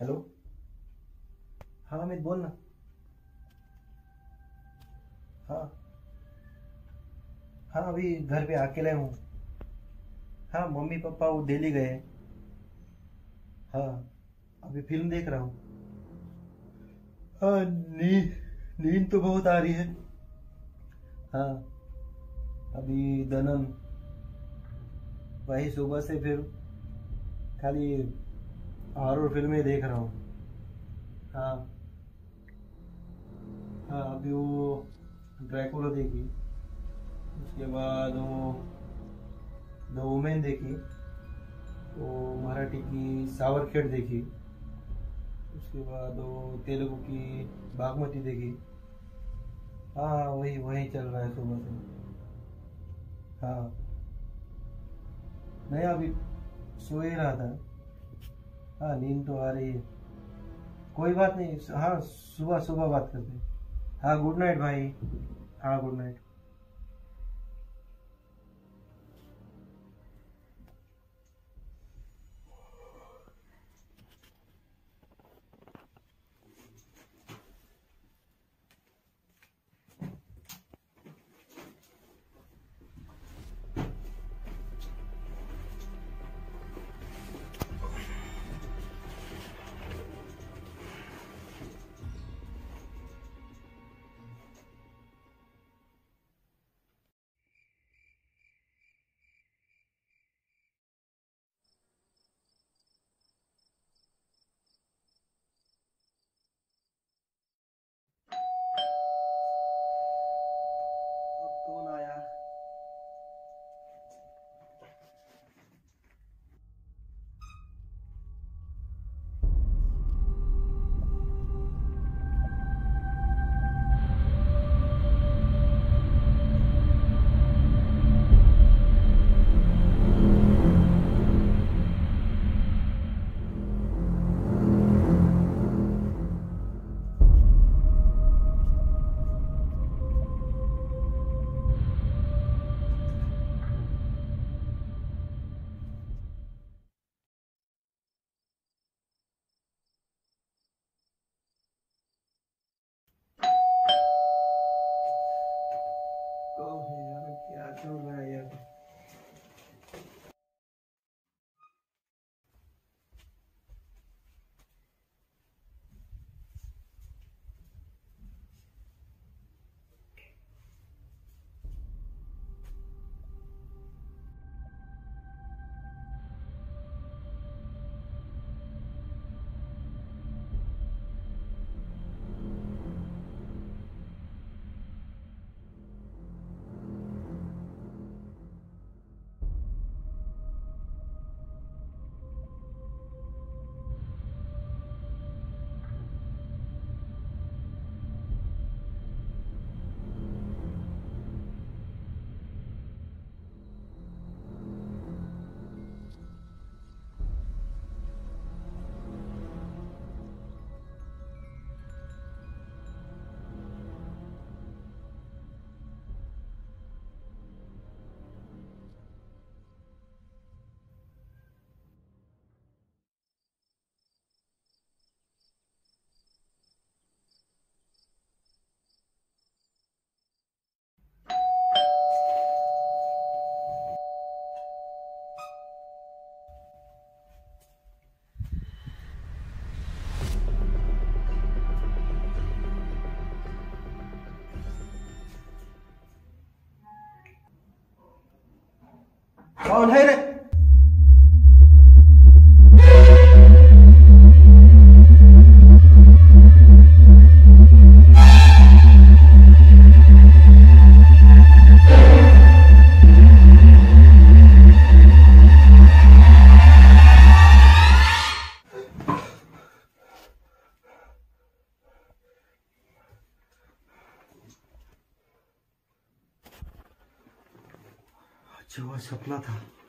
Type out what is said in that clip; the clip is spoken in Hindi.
हेलो हाँ अमित, बोल ना। हाँ। हाँ अभी घर पे अकेले हूँ। हाँ मम्मी, पापा, वो दिल्ली गए हाँ अभी फ़िल्म देख रहा हूँ। हाँ नींद नींद तो बहुत आ रही है। हाँ अभी दनन। वही सुबह से फिर खाली हॉरर फ़िल्में देख रहा हूँ। हाँ। हाँ अभी वो ड्रैकुला देखी। उसके बाद वो द वुमेन देखी। वो मराठी की सावरखेड़ देखी। उसके बाद वो तेलुगु की बागमती देखी। हाँ वही वही चल रहा है सुबह से। हाँ। नहीं अभी सो ही रहा था। हाँ नींद तो आ रही है। कोई बात नहीं। हाँ सुबह सुबह बात करते हैं। हाँ गुड नाइट भाई। हाँ good night on, hit it. वो सपना था।